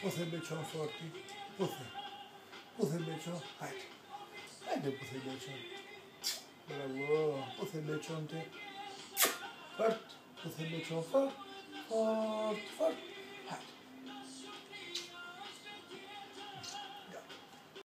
Pusa il beccione forti. Pusa. Pusa il beccione. Haydi. Haydi pusa il beccione. Bravo. Pusa il beccione te. Fort. Pusa il beccione fort. Fort. Fort.